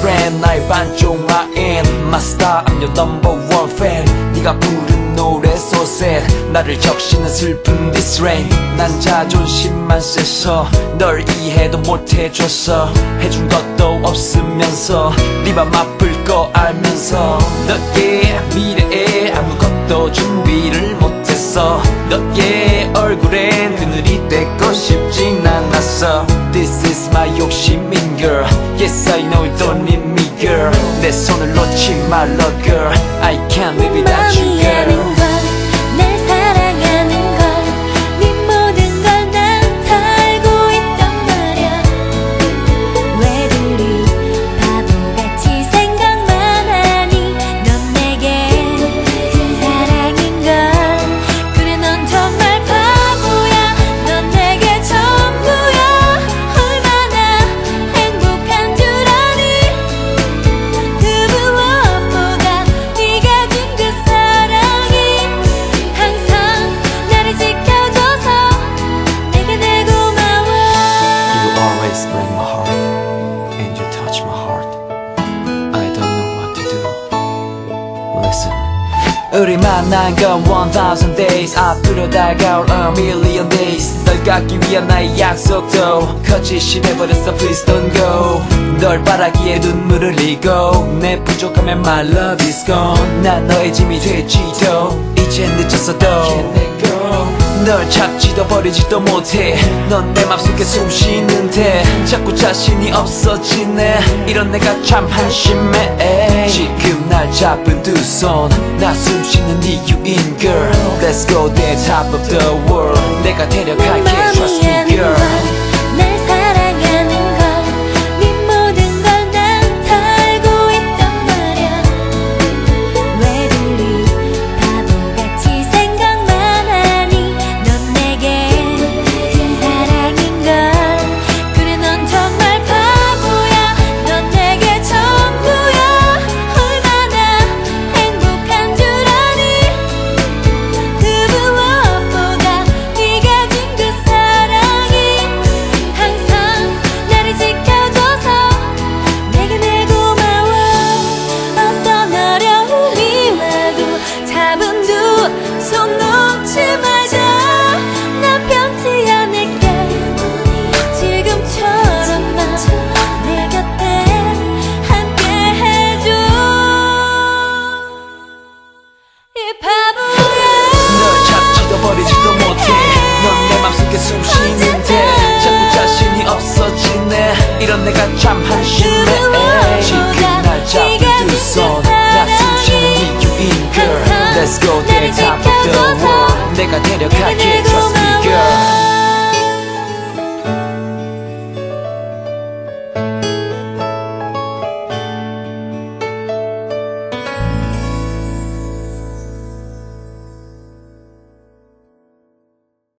friend 나의 반쪽 마인 My star. I'm your number one fan. 네가 부른 노래 so sad 나를 적시는 슬픈 this rain. 난 자존심만 세서 널 이해도 못해줬어 해준 것도 없으면서 네맘 아플 거 알면서 너의 미래에 아무것도 준비를 못했어 너의 얼굴에 눈물이 되고 않았어 This is my 욕심인 girl Yes I know you don't need me girl 내 손을 놓지 말라 girl I can't live without you 맘이 아는 girl You always break my heart And you touch my heart I don't know what to do Listen 우리 만난 건 1000 days 앞으로 다가올 a million days 널 갖기 위한 나의 약속도 거짓이 돼버렸어 please don't go 널 바라기에 눈물을 흘리고 내 부족함에 my love is gone 난 너의 짐이 되지도 이제 늦었어도 널 찾지도 버리지도 못해. 넌 내 맘속에 숨 쉬는데 자꾸 자신이 없어지네. 이런 내가 참 한심해. 지금 날 잡은 두 손. 나 숨 쉬는 이유인 girl. Let's go the top of the world. 내가 데려갈게 이런 내가 참 한심해 지금 날 잡은 두손나 숨 쉬는 이유인 girl Let's go to the top of the world 내가 데려갈게